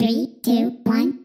Three, two, one,